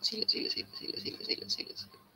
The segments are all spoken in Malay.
sigue, sigue, sigue, sigue, sigue, sigue. sigue.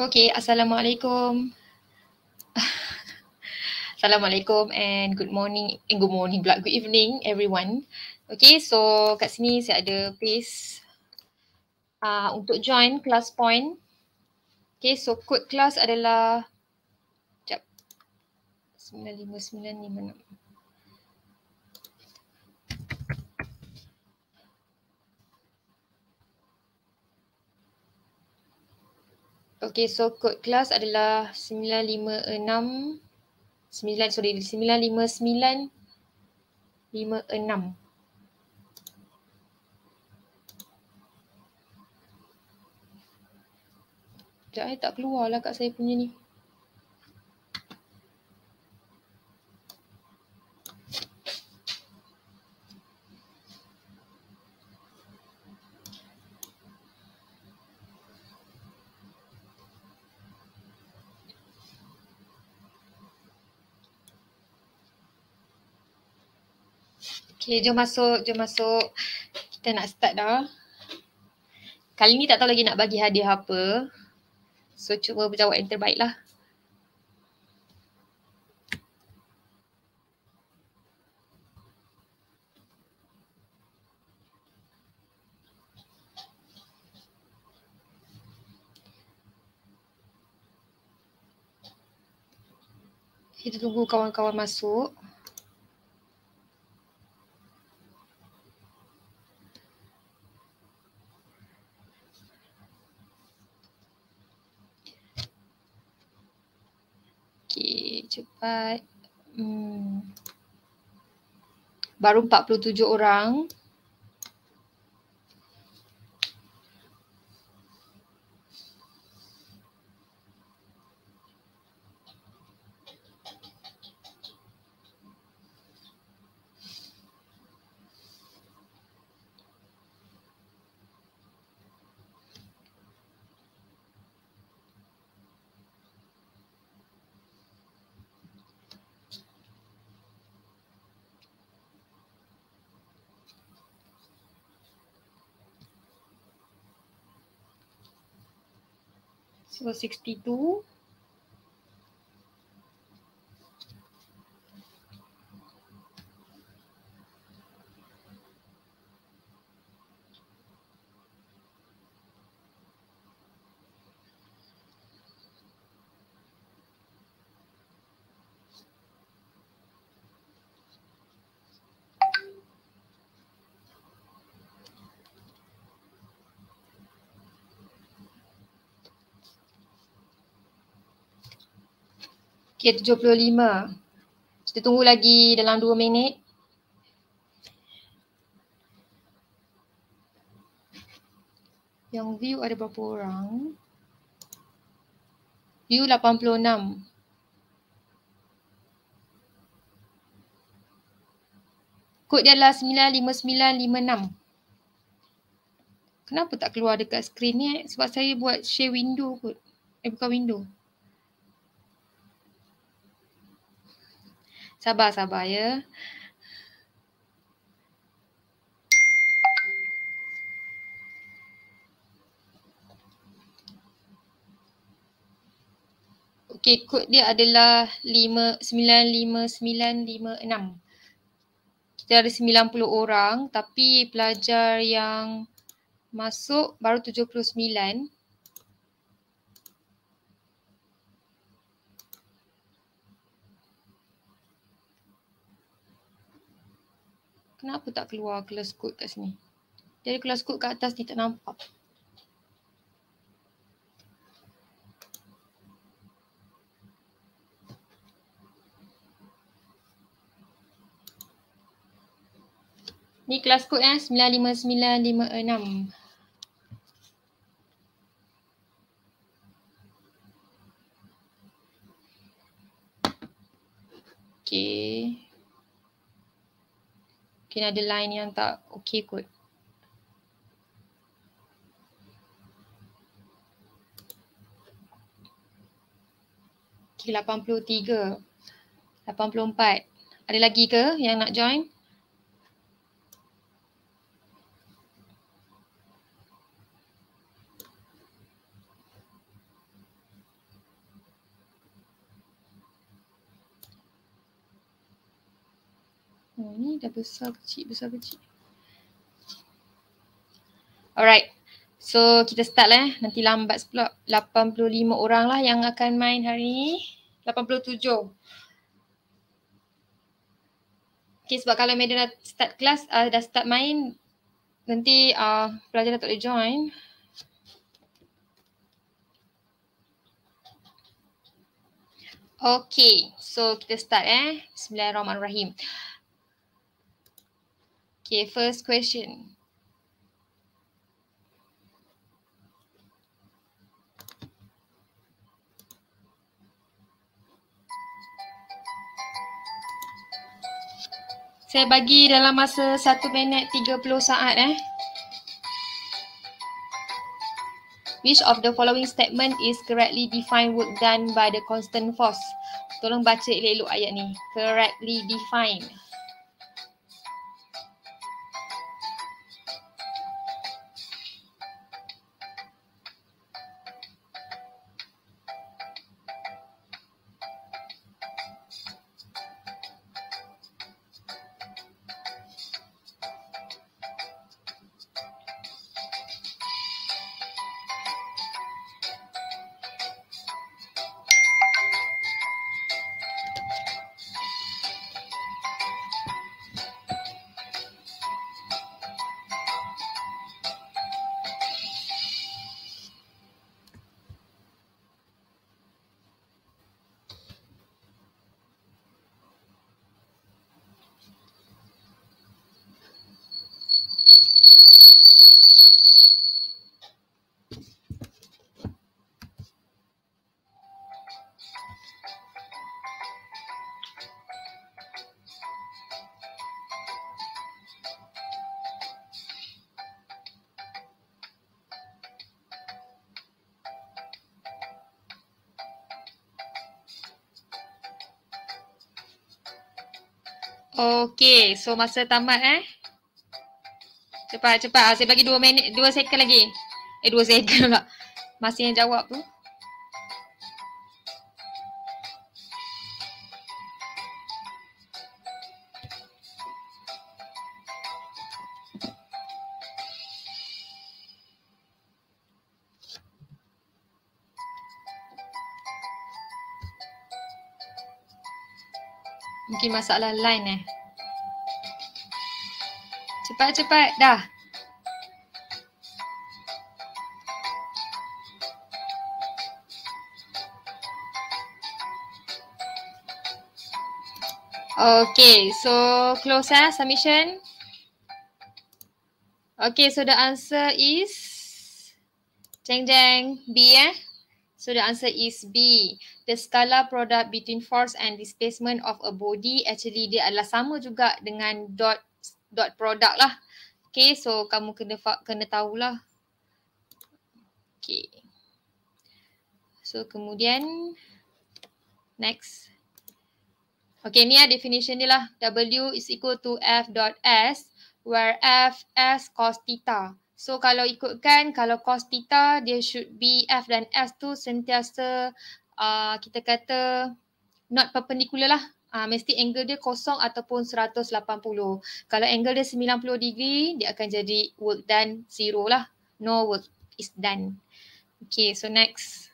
Okay, Assalamualaikum. Assalamualaikum and good morning, and eh, good morning pula, good evening everyone. Okay, so kat sini saya ada paste uh, untuk join class point. Okay, so code class adalah sekejap. 95956. Okay, so code kelas adalah 956 9 sorry 959 56. Sekejap eh, tak keluar lah kat saya punya ni. Okay, jom masuk, jom masuk. Kita nak start dah. Kali ni tak tahu lagi nak bagi hadiah apa. So, cuba berjawab yang terbaik lah. Kita tunggu kawan-kawan masuk. Cepat. Hmm. Baru 47 orang. 62 Okay, 75. Kita tunggu lagi dalam 2 minit. Yang view ada berapa orang? View 86. Kod dia adalah 95956. Kenapa tak keluar dekat skrin ni? Eh? Sebab saya buat share window kot. Eh bukan window. Sabar, sabar ya. Okey, kod dia adalah 595956. Kita ada 90 orang tapi pelajar yang masuk baru 79. Kenapa tak keluar kelas kod kat sini? Jadi kelas kod kat atas ni tak nampak. Ni kelas kod eh 95956. Okay. Mungkin ada line yang tak okay kot. Okay, 83. 84. Ada lagi ke yang nak join? Oh ni dah besar kecil, besar kecil. Alright. So kita start lah eh. Nanti lambat pula. 85 orang lah yang akan main hari ni. 87. Okay sebab kalau Medan dah start kelas, uh, dah start main, nanti uh, pelajar dah tak boleh join. Okay, so kita start eh. Bismillahirrahmanirrahim. Okay, first question. Saya bagi dalam masa 1 minit 30 saat eh. Which of the following statement is correctly defined work done by the constant force? Tolong baca elok-elok ayat ni. Correctly defined. Okay, so masa tamat eh. Cepat, cepat. Saya bagi dua minit, dua second lagi. Eh, dua second pula. Masih yang jawab tu. Mungkin masalah line eh. Cepat cepat dah. Okay, so close eh submission. Okay, so the answer is jeng jeng B eh. So the answer is B. The scalar product between force and displacement of a body actually dia adalah sama juga dengan dot dot product lah. Okay, so kamu kena kena tahulah. Okay. So kemudian next. Okay, ni lah definition dia lah. W is equal to F dot S where F S cos theta. So kalau ikutkan kalau cos theta dia should be F dan S tu sentiasa uh, kita kata not perpendicular lah. Uh, mesti angle dia kosong ataupun 180. Kalau angle dia 90 degree dia akan jadi work done zero lah. no work is done. Okay, so next.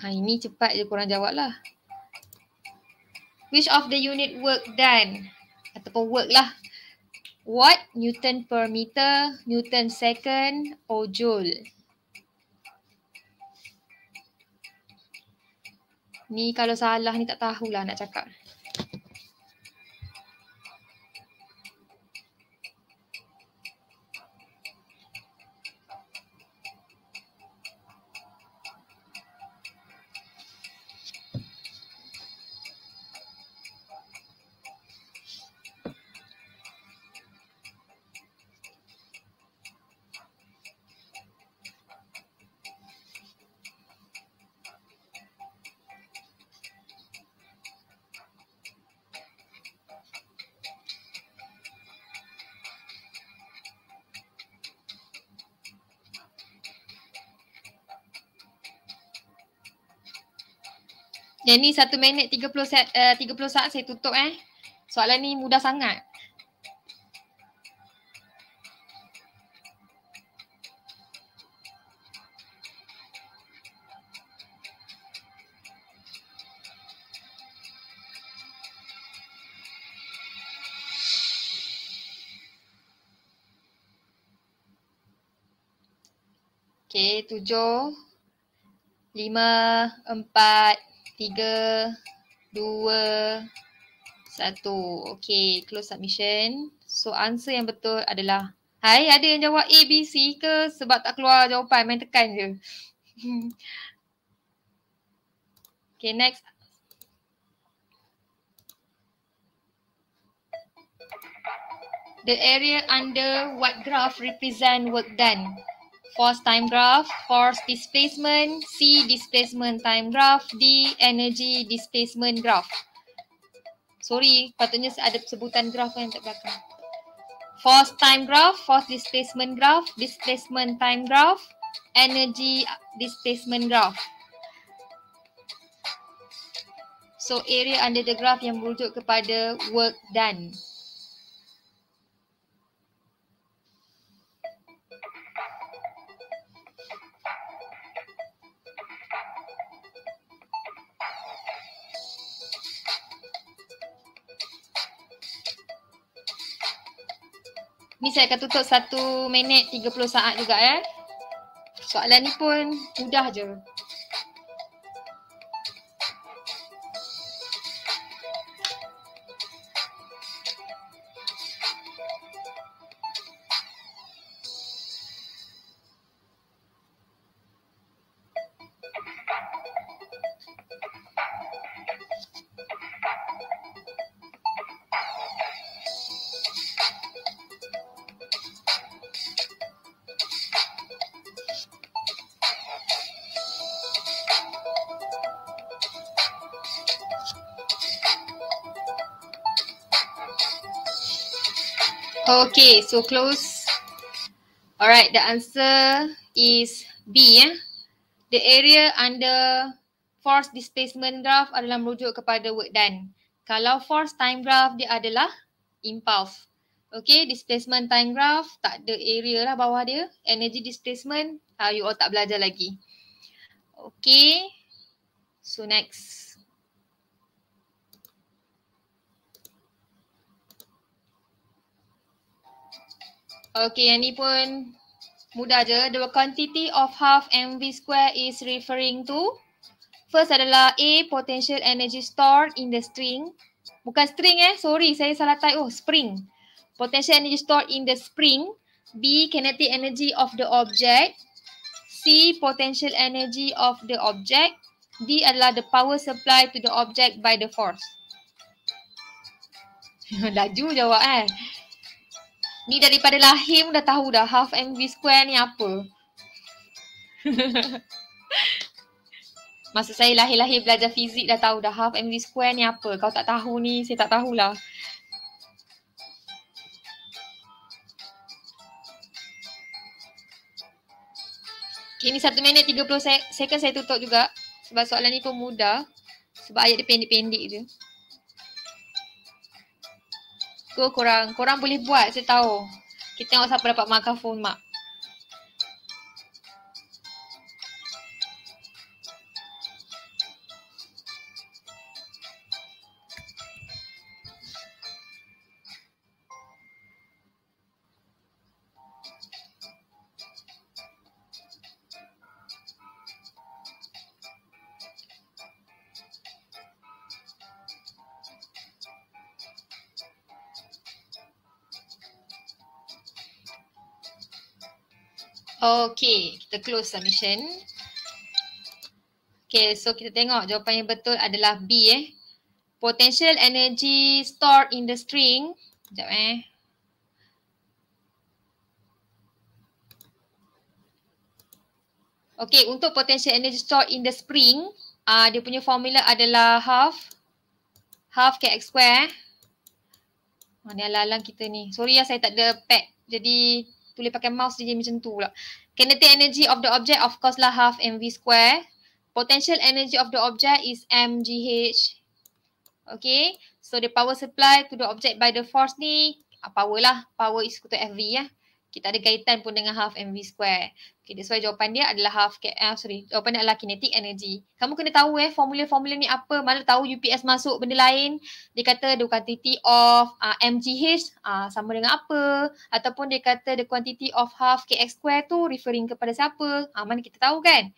Ha, ini cepat je korang jawab lah. Which of the unit work done? Ataupun work lah. What? Newton per meter, Newton second or joule? Ni kalau salah ni tak tahulah nak cakap. Yang ni satu minit 30, set, uh, 30 saat saya tutup eh. Soalan ni mudah sangat. Okay, tujuh, lima, empat, tiga, dua, satu. Okay, close submission. So answer yang betul adalah Hai, ada yang jawab A, B, C ke sebab tak keluar jawapan, main tekan je. okay, next. The area under what graph represent work done? Force time graph, force displacement, C displacement time graph, D energy displacement graph. Sorry, patutnya ada sebutan graph yang tak belakang. Force time graph, force displacement graph, displacement time graph, energy displacement graph. So area under the graph yang merujuk kepada work done. Ni saya akan tutup satu minit tiga puluh saat juga ya. Soalan ni pun mudah je. Okay, so close. Alright, the answer is B. Eh? The area under force displacement graph adalah merujuk kepada work done. Kalau force time graph dia adalah impulse. Okay, displacement time graph tak ada area lah bawah dia. Energy displacement, uh, you all tak belajar lagi. Okay, so next. Okay, yang ni pun mudah je. The quantity of half mv square is referring to First adalah A, potential energy stored in the string. Bukan string eh, sorry saya salah type. Oh, spring. Potential energy stored in the spring. B, kinetic energy of the object. C, potential energy of the object. D adalah the power supply to the object by the force. Laju jawab eh. Ni daripada lahir dah tahu dah half mv square ni apa. Masa saya lahir-lahir belajar fizik dah tahu dah half mv square ni apa. Kau tak tahu ni, saya tak tahulah. Okay, ni satu minit 30 second saya tutup juga. Sebab soalan ni pun mudah. Sebab ayat dia pendek-pendek je. Go korang, korang boleh buat saya tahu. Kita tengok siapa dapat markah full mark. Okay, kita close submission. Okay, so kita tengok jawapan yang betul adalah B eh. Potential energy stored in the string. Sekejap eh. Okay, untuk potential energy stored in the spring, uh, dia punya formula adalah half half kx square. Mana alang-alang kita ni. Sorry ya saya tak ada pad. Jadi tulis pakai mouse jadi macam tu pula. Kinetic energy of the object of course lah half mv square. Potential energy of the object is mgh. Okay, so the power supply to the object by the force ni, uh, power lah, power is equal to fv ya. Kita ada kaitan pun dengan half mv square. Okay, that's why jawapan dia adalah half, uh, sorry, jawapan dia adalah kinetic energy. Kamu kena tahu eh, formula-formula ni apa, mana tahu UPS masuk benda lain, dia kata the quantity of uh, MGH uh, sama dengan apa, ataupun dia kata the quantity of half KX square tu referring kepada siapa, uh, mana kita tahu kan.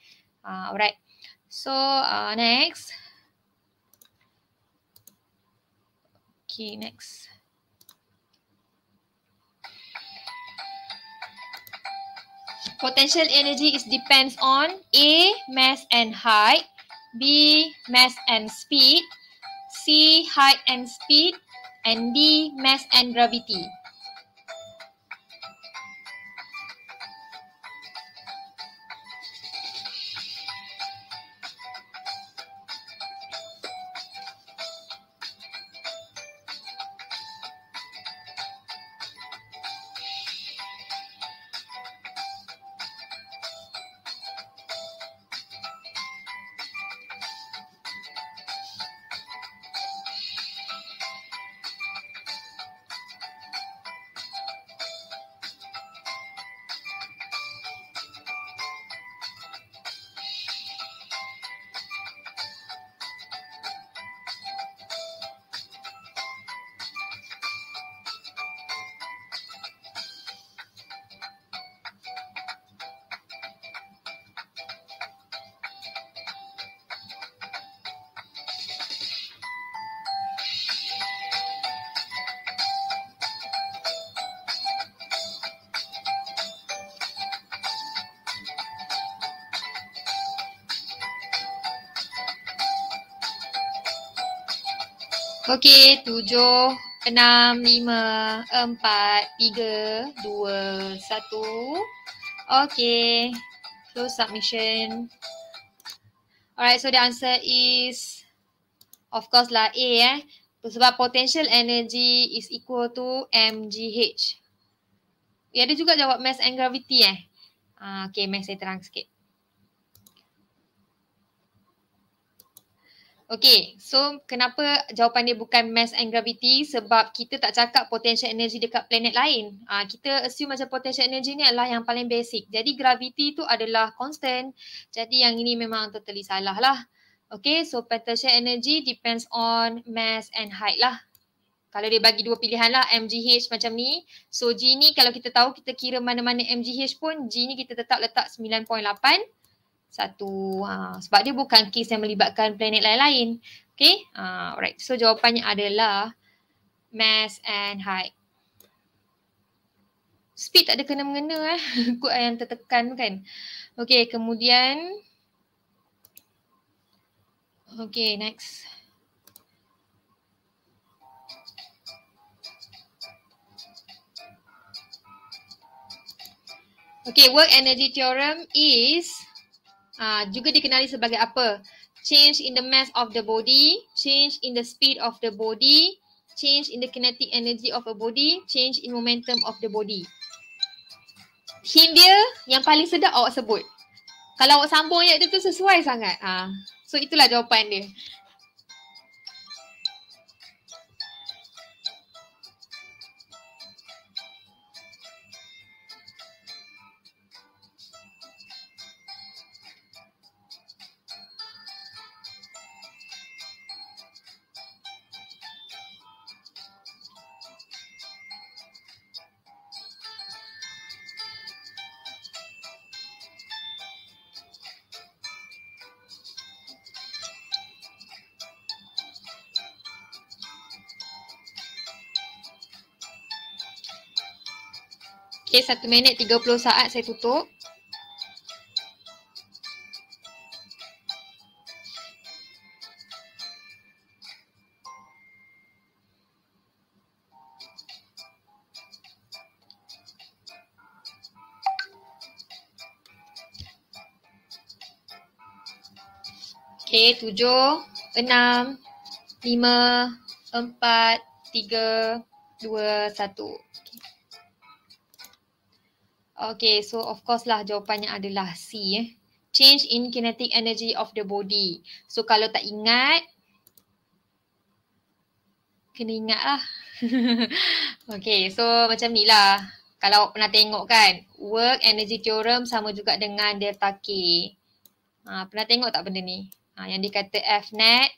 Uh, alright, so uh, next. Okay, next. Potential energy is depends on A, mass and height, B, mass and speed, C, height and speed, and D, mass and gravity. Okey, tujuh, enam, lima, empat, tiga, dua, satu. Okey, close submission. Alright, so the answer is of course lah A eh. Sebab potential energy is equal to mgh. Ya, ada juga jawab mass and gravity eh. Uh, okay, mass saya terang sikit. Okay, so kenapa jawapan dia bukan mass and gravity? Sebab kita tak cakap potential energy dekat planet lain. Uh, kita assume macam potential energy ni adalah yang paling basic. Jadi gravity tu adalah constant. Jadi yang ini memang totally salah lah. Okay, so potential energy depends on mass and height lah. Kalau dia bagi dua pilihan lah, MGH macam ni. So G ni kalau kita tahu kita kira mana-mana MGH pun, G ni kita tetap letak 9.8 satu ha, sebab dia bukan kes yang melibatkan planet lain-lain. Okay, ha, alright. So jawapannya adalah mass and height. Speed tak ada kena-mengena eh. Kut yang tertekan kan. Okay, kemudian. Okay, next. Okay, work energy theorem is uh, juga dikenali sebagai apa? Change in the mass of the body, change in the speed of the body, change in the kinetic energy of a body, change in momentum of the body. Hint dia yang paling sedap awak sebut. Kalau awak sambung ayat dia tu sesuai sangat. Uh, so itulah jawapan dia. Okay, satu minit tiga puluh saat saya tutup. Okay, tujuh, enam, lima, empat, tiga, dua, satu. Okay, so of course lah jawapannya adalah C eh. Change in kinetic energy of the body. So kalau tak ingat, kena ingat lah. okay, so macam ni lah. Kalau pernah tengok kan, work energy theorem sama juga dengan delta K. Ha, pernah tengok tak benda ni? Ha, yang dikata F net.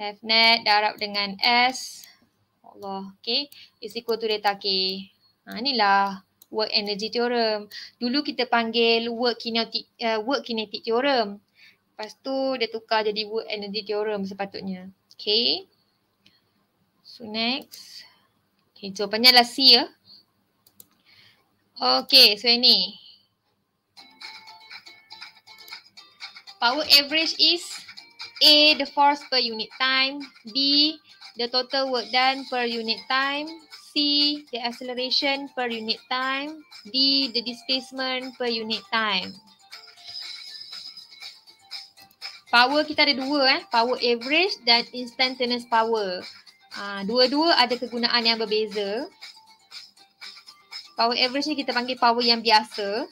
F net darab dengan S. Allah. Okay. Is equal to delta K. Ha, inilah work energy theorem. Dulu kita panggil work kinetic, uh, work kinetic theorem. Lepas tu dia tukar jadi work energy theorem sepatutnya. Okay. So next. Okay, jawapannya adalah C ya. Okay, so ini. power average is A, the force per unit time, B, the total work done per unit time, The acceleration per unit time, D, the displacement per unit time. Power kita ada dua eh, power average dan instantaneous power. Uh, dua-dua ada kegunaan yang berbeza. Power average ni kita panggil power yang biasa.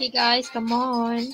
Okay guys, come on.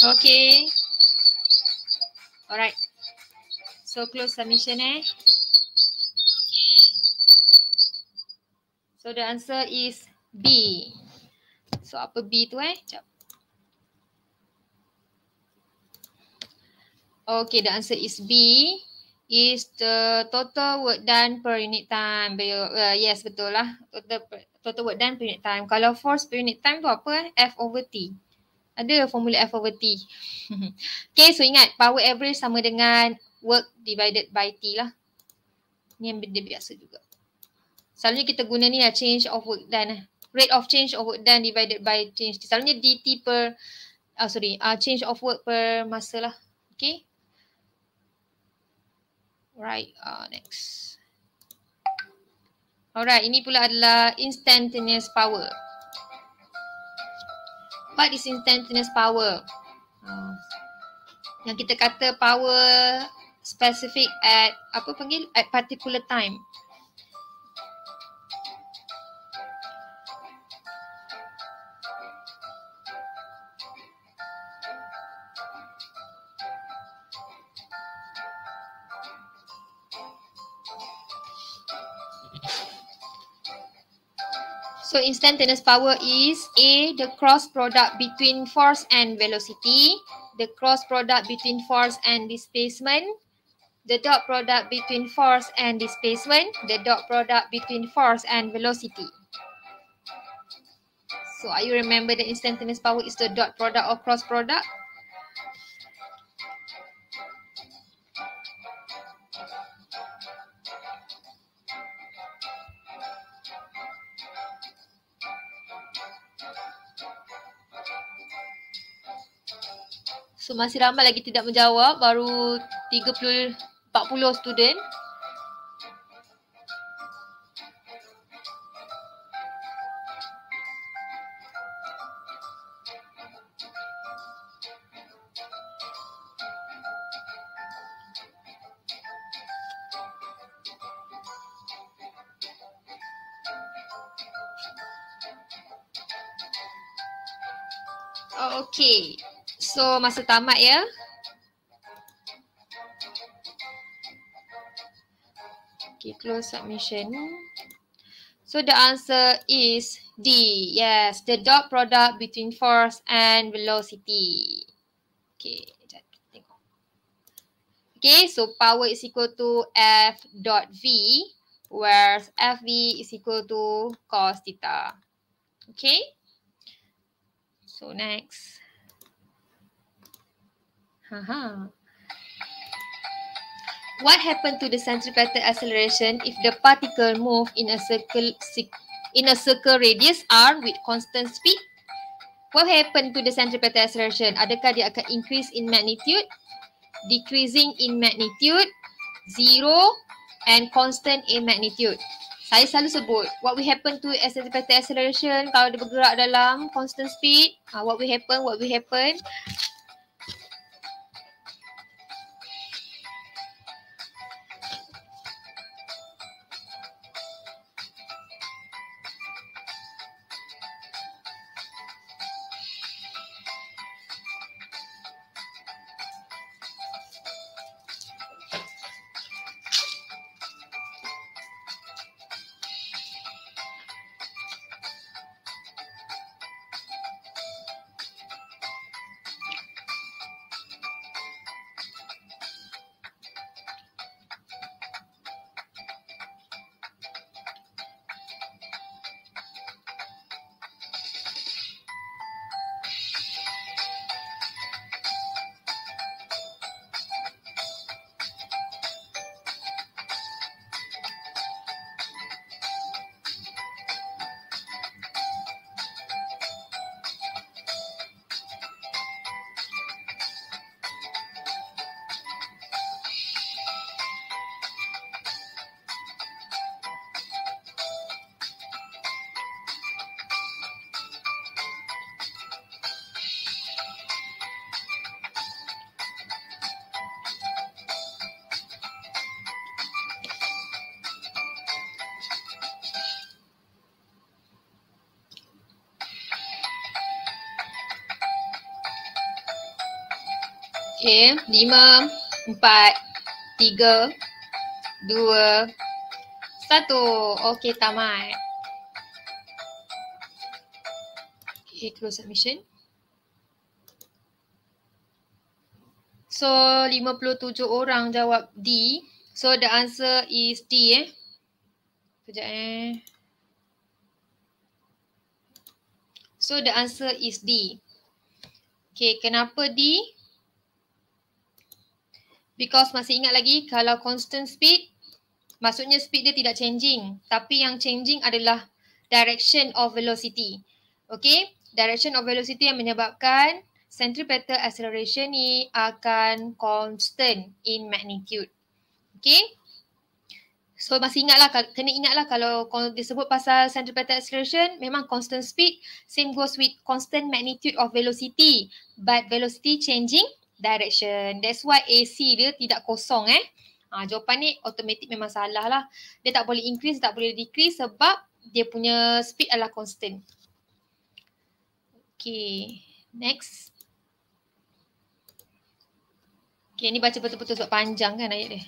Okay. Alright. So close submission eh. So the answer is B. So apa B tu eh? Sekejap. Okay, the answer is B. Is the total work done per unit time. Uh, yes, betul lah. Total, total work done per unit time. Kalau force per unit time tu apa eh? F over T ada formula F over T. okay, so ingat power average sama dengan work divided by T lah. Ni yang benda biasa juga. Selalunya kita guna ni lah change of work done. Rate of change of work done divided by change. Selalunya DT per, uh, sorry, uh, change of work per masa lah. Okay. Right, uh, next. Alright, ini pula adalah instantaneous power what is instantaneous power? Uh, yang kita kata power specific at apa panggil at particular time. So instantaneous power is A, the cross product between force and velocity, the cross product between force and displacement, the dot product between force and displacement, the dot product between force and velocity. So are you remember the instantaneous power is the dot product or cross product? So masih ramai lagi tidak menjawab baru 30 40 student. So masa tamat ya. Okay, close submission. So the answer is D. Yes, the dot product between force and velocity. Okay, tengok. Okay, so power is equal to F dot V where FV is equal to cos theta. Okay. So next. Haha. What happened to the centripetal acceleration if the particle move in a circle in a circle radius r with constant speed? What happened to the centripetal acceleration? Adakah dia akan increase in magnitude, decreasing in magnitude, zero, and constant in magnitude? Saya selalu sebut what will happen to centripetal acceleration kalau dia bergerak dalam constant speed. Uh, what will happen? What will happen? Okay, lima, empat, tiga, dua, satu. Okay, tamat. Okay, close submission. So, 57 orang jawab D. So, the answer is D eh. Sekejap eh. So, the answer is D. Okay, kenapa D? Because masih ingat lagi kalau constant speed maksudnya speed dia tidak changing tapi yang changing adalah direction of velocity. Okay, direction of velocity yang menyebabkan centripetal acceleration ni akan constant in magnitude. Okay. So masih ingatlah, kena ingatlah kalau disebut pasal centripetal acceleration memang constant speed same goes with constant magnitude of velocity but velocity changing direction. That's why AC dia tidak kosong eh. Ha, jawapan ni automatic memang salah lah. Dia tak boleh increase, tak boleh decrease sebab dia punya speed adalah constant. Okay, next. Okay, ni baca betul-betul sebab panjang kan ayat dia.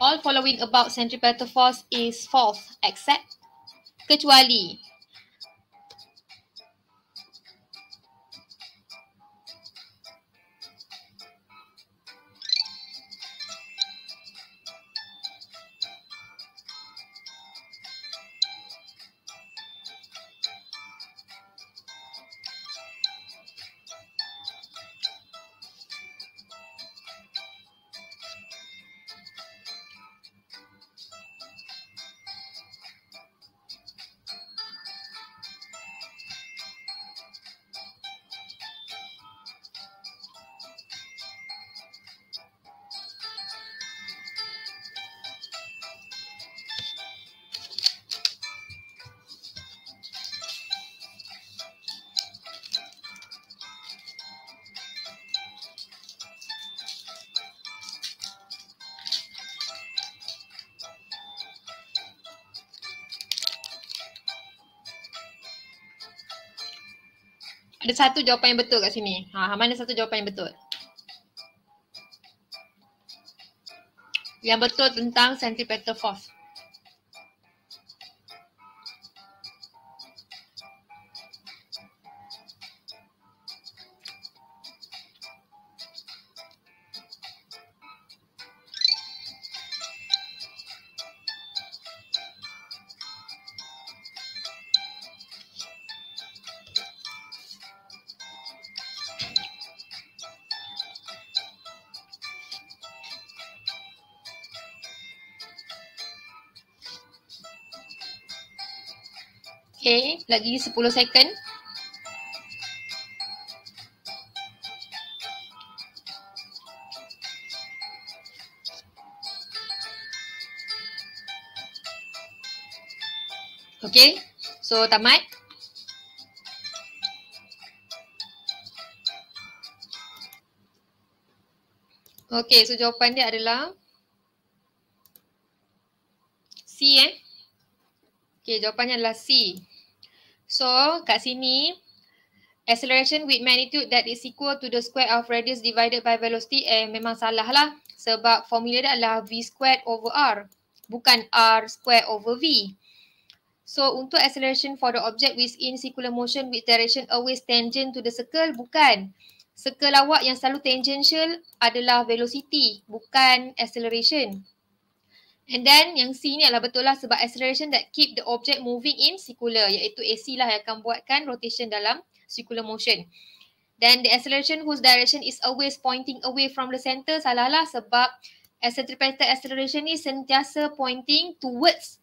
All following about centripetal force is false except kecuali Ada satu jawapan yang betul kat sini. Ha, mana satu jawapan yang betul? Yang betul tentang centripetal force. Lagi 10 second. Okay, so tamat. Okay, so jawapan dia adalah C eh. Okay, jawapannya adalah C. So kat sini acceleration with magnitude that is equal to the square of radius divided by velocity eh memang salah lah sebab formula dia adalah v squared over r bukan r square over v. So untuk acceleration for the object with in circular motion with direction always tangent to the circle bukan. Circle awak yang selalu tangential adalah velocity bukan acceleration. And then yang C ni adalah betul lah sebab acceleration that keep the object moving in circular iaitu AC lah yang akan buatkan rotation dalam circular motion. Then the acceleration whose direction is always pointing away from the center salah lah sebab centripetal acceleration ni sentiasa pointing towards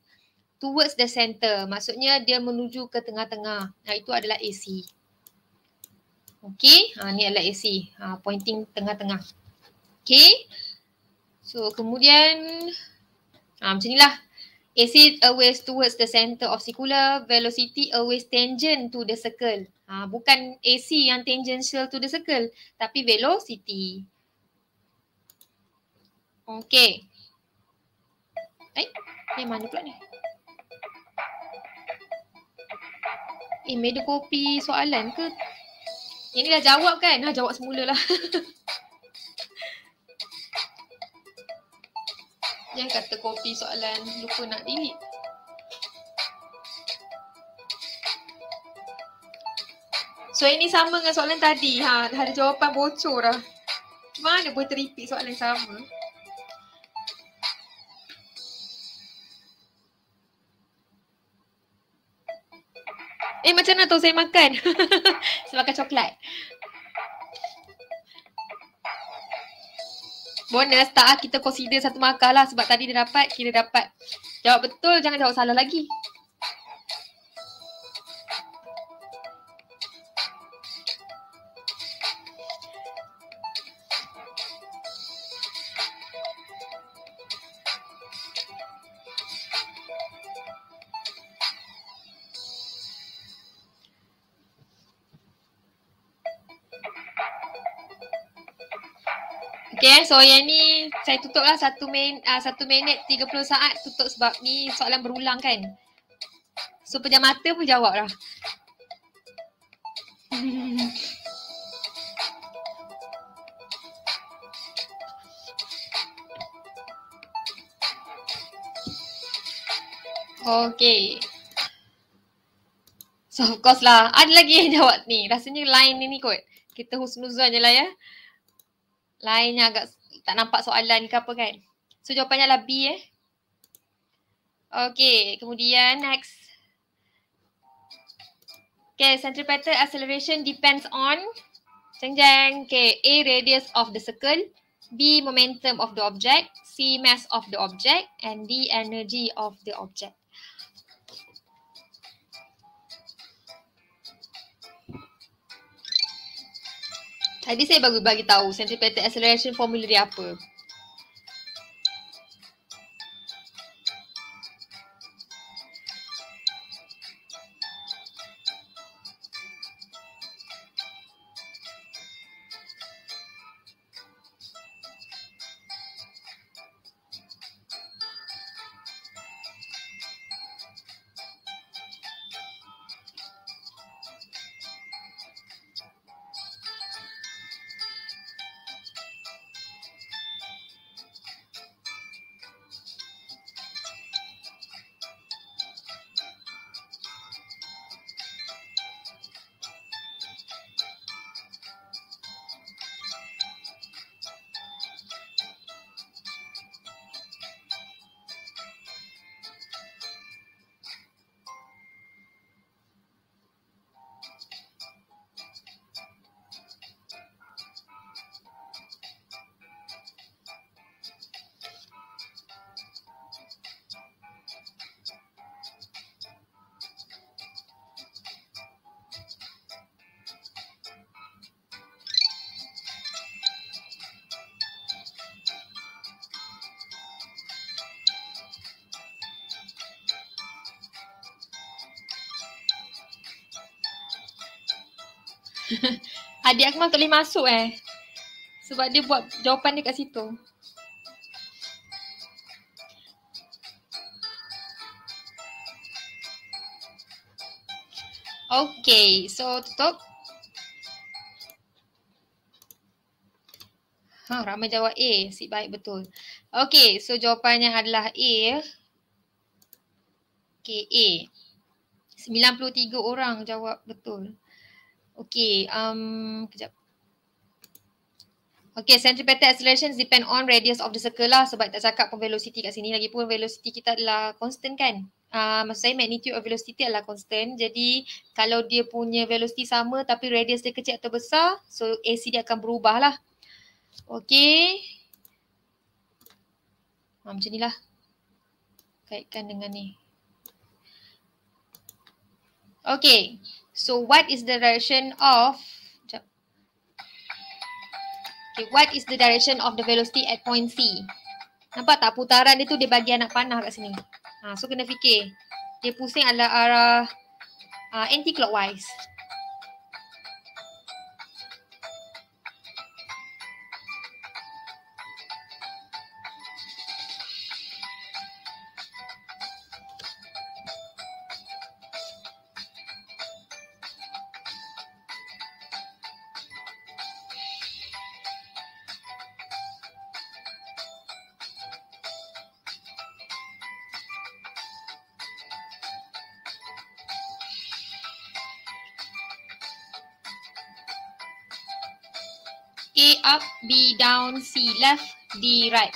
towards the center. Maksudnya dia menuju ke tengah-tengah. Nah itu adalah AC. Okay, ha, ni adalah AC. Ha, pointing tengah-tengah. Okay. So kemudian Ha, macam inilah. AC always towards the center of circular, velocity always tangent to the circle. Ha, bukan AC yang tangential to the circle, tapi velocity. Okay. Eh, eh mana pula ni? Eh, media kopi soalan ke? Yang ni dah jawab kan? Dah jawab semula lah. Yang kata kopi soalan lupa nak delete. So ini sama dengan soalan tadi. Ha, dah ada jawapan bocor dah. Mana boleh terrepeat soalan yang sama? Eh macam mana tahu saya makan? saya makan coklat. Bonus tak kita consider satu markah lah. Sebab tadi dia dapat kira dapat. Jawab betul jangan jawab salah lagi so yang ni saya tutup lah satu, min, uh, satu minit tiga puluh saat tutup sebab ni soalan berulang kan. So pejam mata pun jawab lah. okay. So of course lah, ada lagi yang jawab ni. Rasanya line ni ni kot. Kita husnuzan je lah ya lainnya agak tak nampak soalan ke apa kan. So jawapannya adalah B eh. Okay, kemudian next. Okay, centripetal acceleration depends on jeng jeng. Okay, A radius of the circle, B momentum of the object, C mass of the object, and D energy of the object. Tadi saya bagi bagi tahu centripetal acceleration formula dia apa. Adik Akmal tak boleh masuk eh. Sebab dia buat jawapan dia kat situ. Okay, so tutup. Ha, ramai jawab A. Si baik betul. Okay, so jawapannya adalah A. Okay, A. 93 orang jawab betul. Okay, um, kejap. Okay, centripetal acceleration depend on radius of the circle lah sebab tak cakap pun velocity kat sini. Lagipun velocity kita adalah constant kan? uh, maksud saya magnitude of velocity adalah constant. Jadi kalau dia punya velocity sama tapi radius dia kecil atau besar, so AC dia akan berubah lah. Okay. Ha, macam ni lah. Kaitkan dengan ni. Okay. So what is the direction of Okay, what is the direction of the velocity at point C? Nampak tak putaran dia tu dia bagi anak panah kat sini. Ha, so kena fikir. Dia pusing adalah arah uh, anti-clockwise. Down, C left, D right.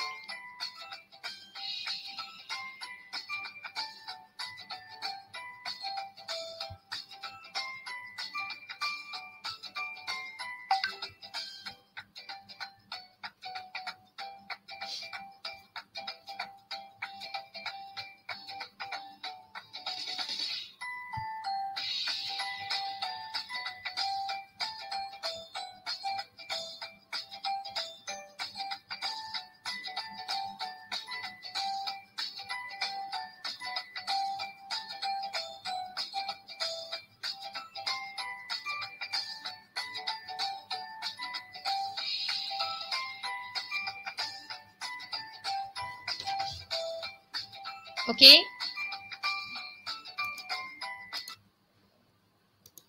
Okay.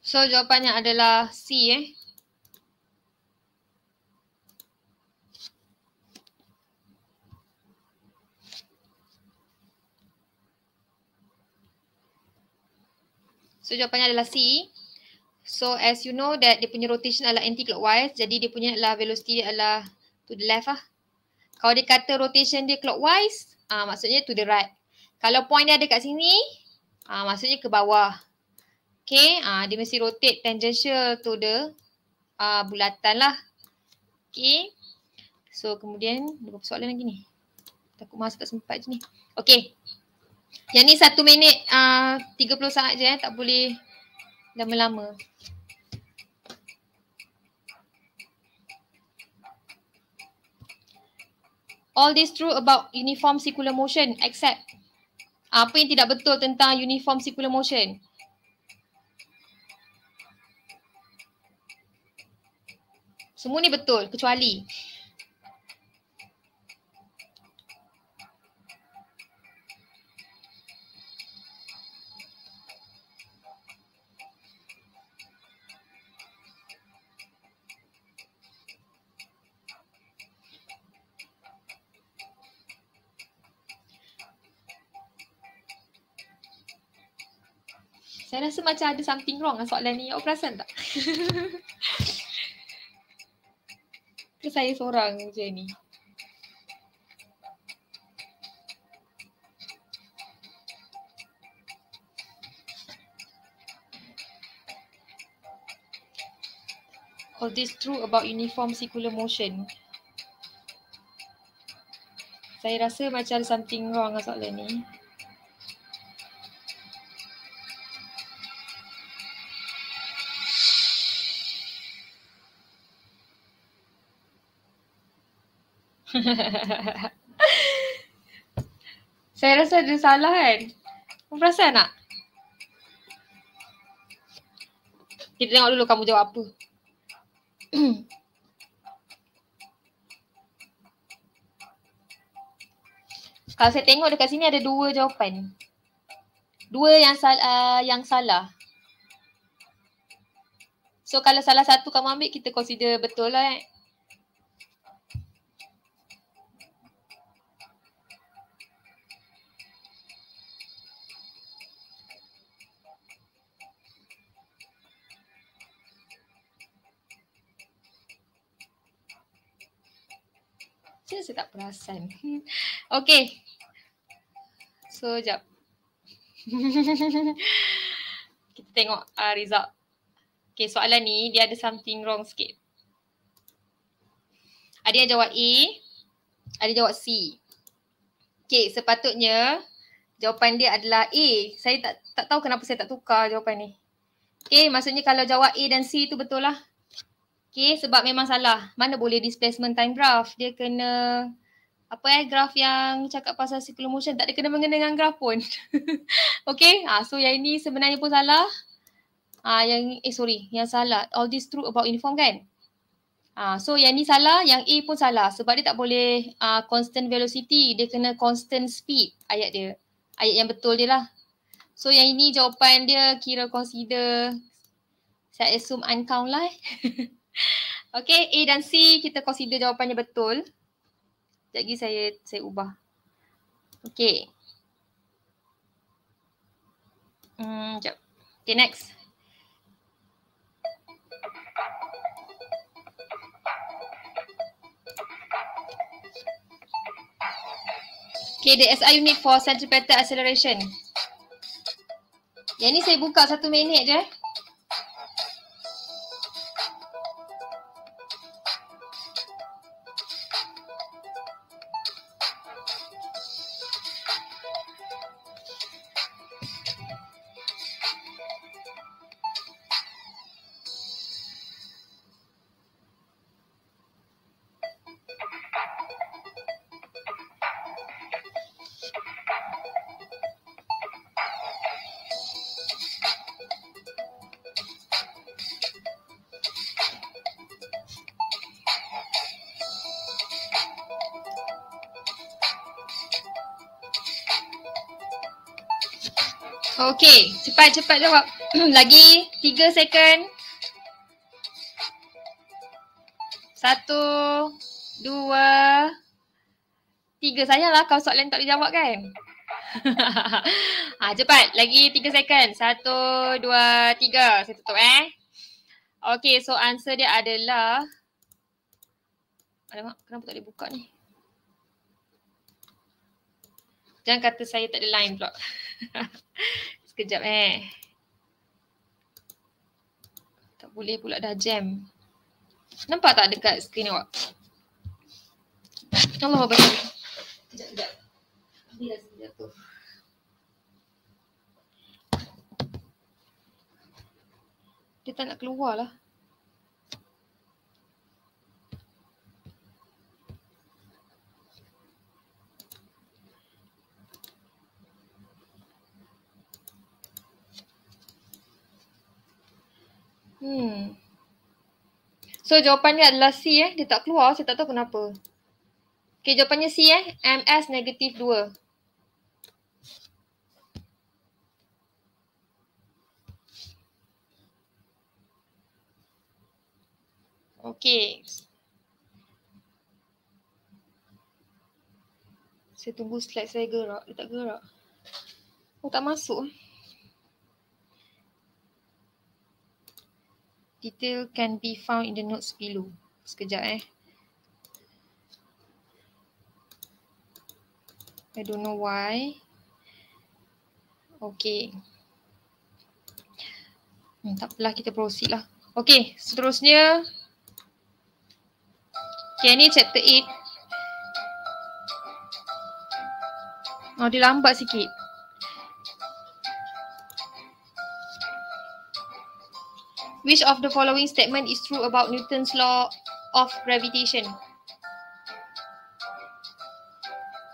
So jawapannya adalah C eh. So jawapannya adalah C. So as you know that dia punya rotation adalah anti-clockwise. Jadi dia punya adalah velocity dia adalah to the left lah. Kalau dia kata rotation dia clockwise, ah maksudnya to the right. Kalau point dia ada kat sini, ah, maksudnya ke bawah. Okay, ah, dia mesti rotate tangential to the ah, bulatan lah. Okay, so kemudian ada soalan lagi ni. Takut masa tak sempat je ni. Okay, yang ni satu minit ah, 30 saat je eh, tak boleh lama-lama. All this true about uniform circular motion except apa yang tidak betul tentang uniform circular motion? Semua ni betul kecuali Saya rasa macam ada something wrong dengan soalan ni. Awak perasan tak? Ke saya seorang macam ni? All this true about uniform circular motion. Saya rasa macam ada something wrong dengan soalan ni. Saya rasa ada salah kan? Kamu perasan tak? Kita tengok dulu kamu jawab apa. Kalau saya tengok dekat sini ada dua jawapan. Dua yang sal uh, yang salah. So kalau salah satu kamu ambil kita consider betul lah eh. Saya tak perasan. okay. So, jap. Kita tengok uh, result. Okay, soalan ni dia ada something wrong sikit. Ada yang jawab A, ada jawab C. Okay, sepatutnya jawapan dia adalah A. Saya tak tak tahu kenapa saya tak tukar jawapan ni. Okay, maksudnya kalau jawab A dan C tu betul lah. Okay, sebab memang salah. Mana boleh displacement time graph. Dia kena apa eh graph yang cakap pasal circular motion tak ada kena mengena dengan graph pun. okay, ha, so yang ini sebenarnya pun salah. Ah yang eh sorry, yang salah. All this true about uniform kan? Ah so yang ni salah, yang A pun salah sebab dia tak boleh uh, constant velocity, dia kena constant speed ayat dia. Ayat yang betul dia lah. So yang ini jawapan dia kira consider saya assume uncount lah. Eh. Okay, A dan C kita consider jawapannya betul. Sekejap lagi saya, saya ubah. Okay. Hmm, sekejap. Okay, next. Okay, the SI unit for centripetal acceleration. Yang ni saya buka satu minit je. Okey, cepat-cepat jawab. Lagi tiga second. Satu, dua, tiga. Sayanglah kau soalan tak boleh jawab kan? ha, cepat. Lagi tiga second. Satu, dua, tiga. Saya tutup eh. Okey, so answer dia adalah. Alamak, kenapa tak boleh buka ni? Jangan kata saya tak ada line pula. Sekejap eh. Tak boleh pula dah jam. Nampak tak dekat skrin awak? Allah baca. Sekejap, sekejap. Bila sekejap. Dia tak nak keluar lah. Hmm. So jawapannya adalah C eh. Dia tak keluar. Saya tak tahu kenapa. Okay jawapannya C eh. MS negatif 2. Okay. Saya tunggu slide saya gerak. Dia tak gerak. Oh tak masuk. Detail can be found in the notes below. Sekejap eh. I don't know why. Okay. Hmm, tak apalah kita proceed lah. Okay, seterusnya. Okay, ni chapter 8. Oh, dia lambat sikit. Which of the following statement is true about Newton's law of gravitation?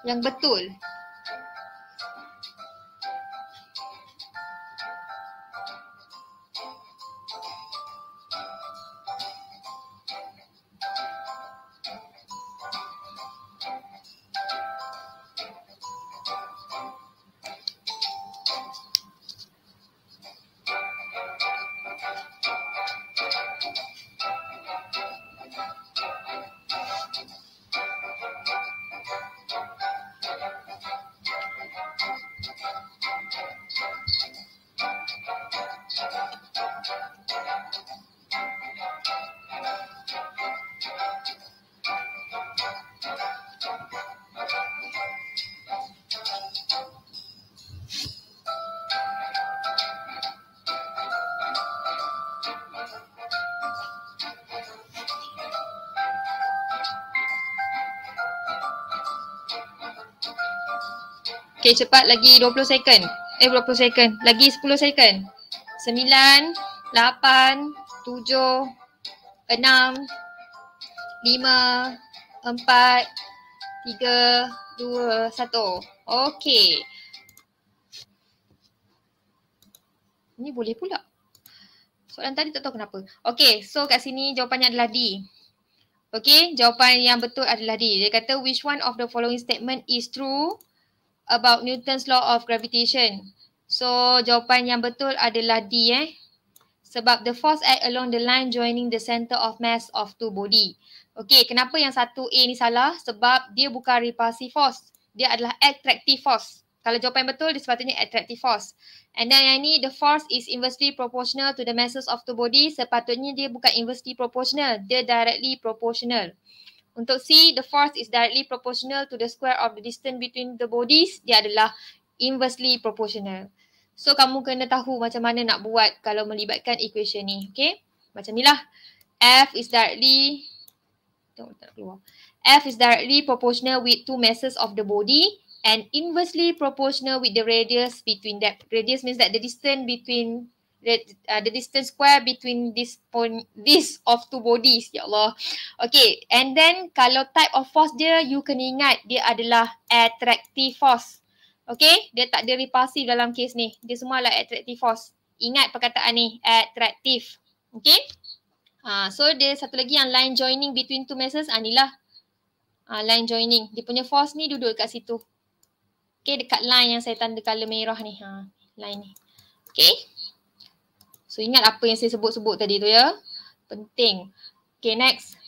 Yang betul. Okay cepat lagi 20 second. Eh 20 second. Lagi 10 second. 9, 8, 7, 6, 5, 4, 3, 2, 1. Okay. Ini boleh pula. Soalan tadi tak tahu kenapa. Okay, so kat sini jawapannya adalah D. Okay, jawapan yang betul adalah D. Dia kata which one of the following statement is true about Newton's law of gravitation. So jawapan yang betul adalah D eh. Sebab the force act along the line joining the center of mass of two body. Okay, kenapa yang satu A ni salah? Sebab dia bukan repulsive force. Dia adalah attractive force. Kalau jawapan betul, dia sepatutnya attractive force. And then yang ni, the force is inversely proportional to the masses of the body. Sepatutnya dia bukan inversely proportional. Dia directly proportional. Untuk C, the force is directly proportional to the square of the distance between the bodies. Dia adalah inversely proportional. So kamu kena tahu macam mana nak buat kalau melibatkan equation ni. Okay. Macam ni lah. F is directly Tengok tak keluar. F is directly proportional with two masses of the body and inversely proportional with the radius between that. Radius means that the distance between the, uh, the distance square between this point this of two bodies ya Allah. Okay and then kalau type of force dia you kena ingat dia adalah attractive force. Okay dia tak ada repulsive dalam case ni. Dia semua adalah attractive force. Ingat perkataan ni attractive. Okay? Uh, so dia satu lagi yang line joining between two masses ah, inilah uh, line joining. Dia punya force ni duduk dekat situ. Okay dekat line yang saya tanda color merah ni. Ha line ni. Okay So ingat apa yang saya sebut-sebut tadi tu ya. Penting. Okay next.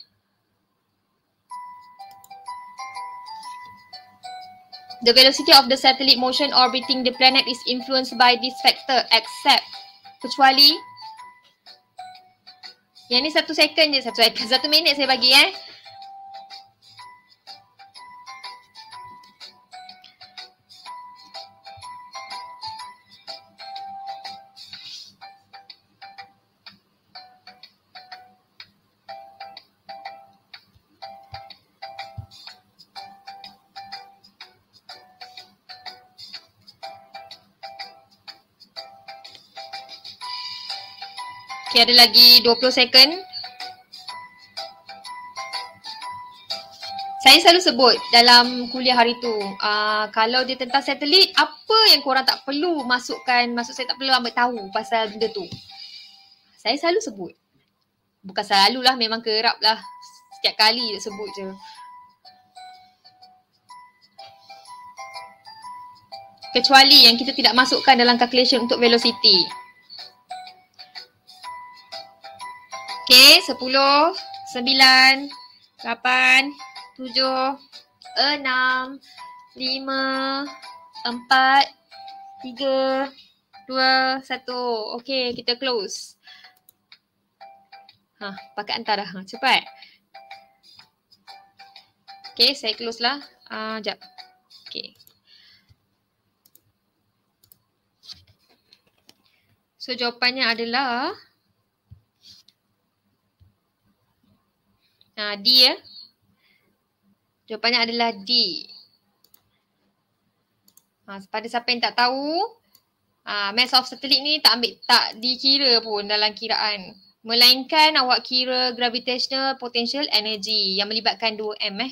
The velocity of the satellite motion orbiting the planet is influenced by this factor except kecuali yang ni satu second je, satu second, satu minit saya bagi eh. Okay, ada lagi 20 second. Saya selalu sebut dalam kuliah hari tu, uh, kalau dia tentang satelit, apa yang korang tak perlu masukkan, maksud saya tak perlu ambil tahu pasal benda tu. Saya selalu sebut. Bukan selalu lah, memang kerap lah. Setiap kali sebut je. Kecuali yang kita tidak masukkan dalam calculation untuk velocity. Okay, sepuluh, sembilan, lapan, tujuh, enam, lima, empat, tiga, dua, satu. Okay, kita close. Ha, pakai antara. Ha, cepat. Okay, saya close lah. Uh, jap. Okay. So, jawapannya adalah... Ha, D ya. Jawapannya adalah D. Ha, pada siapa yang tak tahu, ha, mass of satellite ni tak ambil, tak dikira pun dalam kiraan. Melainkan awak kira gravitational potential energy yang melibatkan 2M eh.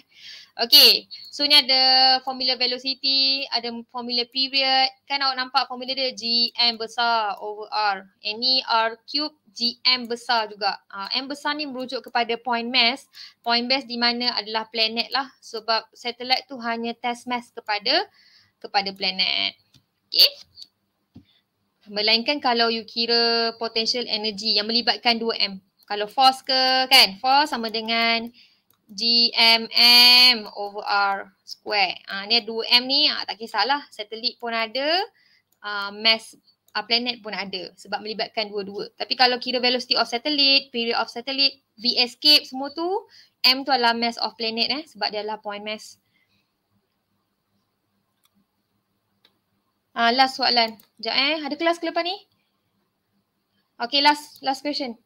Okay, so ni ada formula velocity, ada formula period. Kan awak nampak formula dia Gm besar over R. Ini R cube Gm besar juga. Uh, M besar ni merujuk kepada point mass. Point mass di mana adalah planet lah. Sebab satellite tu hanya test mass kepada kepada planet. Okay. Melainkan kalau you kira potential energy yang melibatkan 2M. Kalau force ke kan, force sama dengan GMM over R square. Ah ni 2M ni ah, tak kisahlah. Satelit pun ada, uh, mass uh, planet pun ada sebab melibatkan dua-dua. Tapi kalau kira velocity of satellite, period of satellite, V escape semua tu, M tu adalah mass of planet eh sebab dia adalah point mass. Ah uh, last soalan. Sekejap eh, ada kelas ke lepas ni? Okay last last question.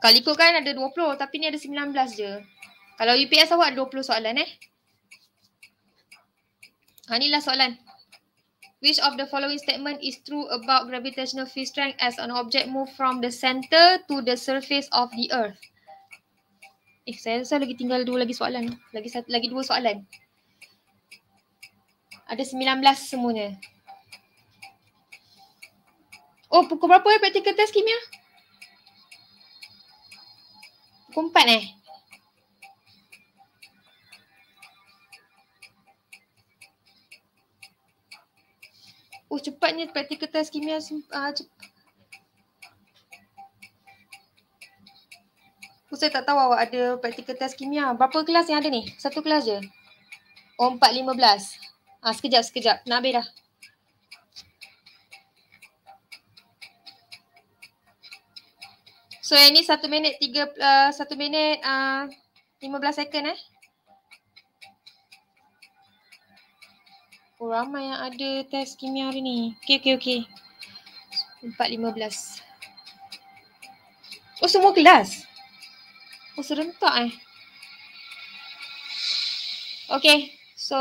Kalau ikut kan ada 20 tapi ni ada 19 je. Kalau UPS awak ada 20 soalan eh. Ha inilah soalan. Which of the following statement is true about gravitational field strength as an object move from the center to the surface of the earth? Eh saya rasa lagi tinggal dua lagi soalan. Lagi satu, lagi dua soalan. Ada 19 semuanya. Oh pukul berapa eh practical test kimia? Pukul empat eh? Oh cepatnya praktikal test kimia uh, cepat. Oh, saya tak tahu awak ada praktikal test kimia. Berapa kelas yang ada ni? Satu kelas je? Oh empat lima belas. Ah, sekejap, sekejap. Nak habis dah. So yang ni satu minit tiga, uh, satu minit uh, lima belas second eh. Oh ramai yang ada test kimia hari ni. Okay, okay, okay. Empat lima belas. Oh semua kelas? Oh serentak eh. Okay, so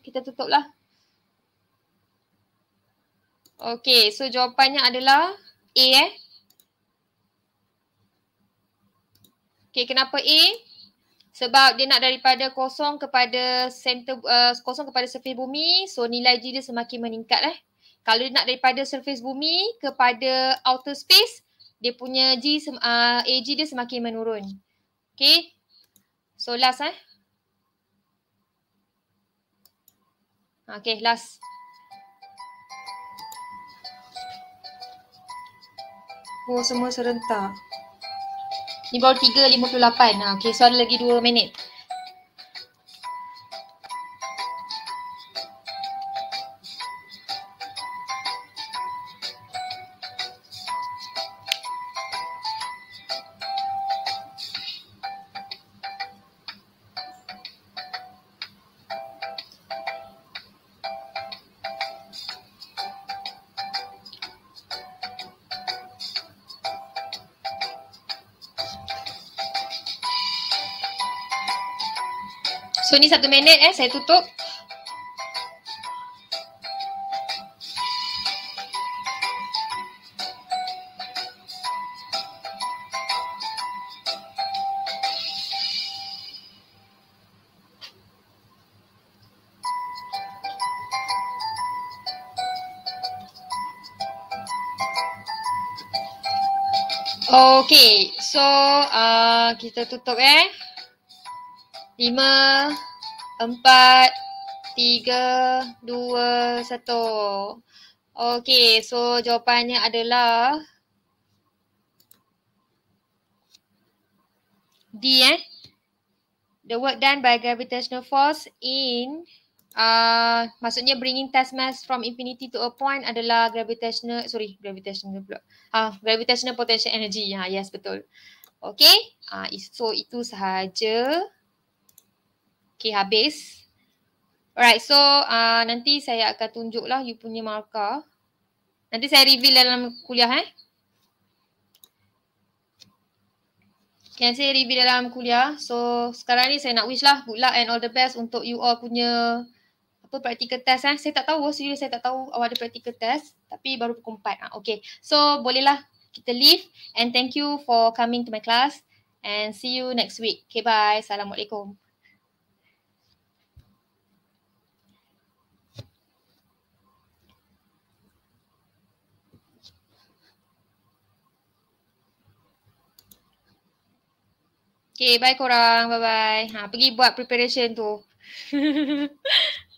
kita tutup lah. Okay, so jawapannya adalah A eh. Okay, kenapa A? Sebab dia nak daripada kosong kepada center uh, kosong kepada surface bumi, so nilai G dia semakin meningkat eh. Kalau dia nak daripada surface bumi kepada outer space, dia punya G uh, AG dia semakin menurun. Okay. So last eh. Okay, last. Oh, semua serentak. Ni baru 3.58. Ha, okay, so ada lagi 2 minit. Minit eh saya tutup. Okay, so uh, kita tutup eh lima, empat, tiga, dua, satu. Okay, so jawapannya adalah D eh. The work done by gravitational force in uh, maksudnya bringing test mass from infinity to a point adalah gravitational sorry gravitational pula. Ah uh, gravitational potential energy. Ha yes betul. Okay. Ah uh, so itu sahaja. Okay, habis. Alright, so uh, nanti saya akan tunjuklah you punya markah. Nanti saya reveal dalam kuliah eh. Okay, saya reveal dalam kuliah. So, sekarang ni saya nak wish lah good luck and all the best untuk you all punya apa practical test eh. Saya tak tahu, serius saya tak tahu awak ada practical test. Tapi baru pukul 4. Ah, okay, so bolehlah kita leave. And thank you for coming to my class. And see you next week. Okay, bye. Assalamualaikum. Okay, bye korang. Bye-bye. Ha, pergi buat preparation tu.